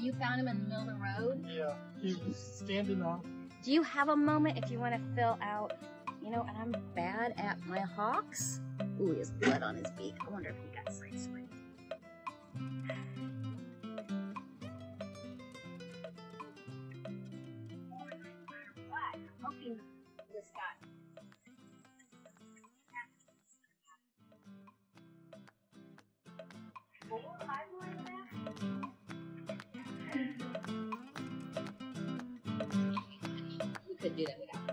You found him in the middle of the road? Yeah, he was standing up. Do you have a moment if you want to fill out, you know, and I'm bad at my hawks? Ooh, he has blood on his beak. I wonder if he got side swing. Hoping this could do that without.